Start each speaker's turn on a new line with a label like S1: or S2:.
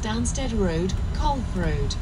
S1: Stansted Road, Colf Road.